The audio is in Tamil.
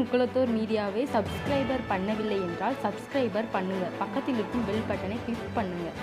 முக்குளத்தோர் மீடியாவை சப்ஸ்கிரைபர் பண்ணவில்லை என்றால் சப்ஸ்கிரைபர் பண்ணுங்கள் பக்கத்தில் இருக்கும் பெல் பட்டனை கிளிக் பண்ணுங்கள்